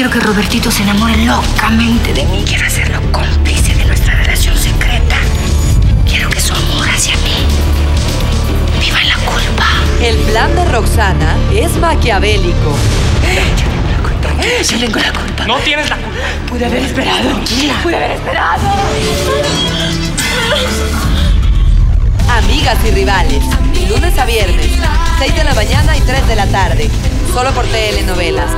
quiero que Robertito se enamore locamente de mí. Quiero hacerlo cómplice de nuestra relación secreta. Quiero que su amor hacia mí viva en la culpa. El plan de Roxana es maquiavélico. Yo tengo la culpa. No tienes la culpa. Pude haber esperado. Tranquila. Pude haber esperado. Amigas y rivales. Lunes a viernes, 6 de la mañana y 3 de la tarde. Solo por telenovelas.